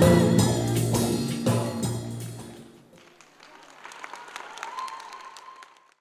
Woo!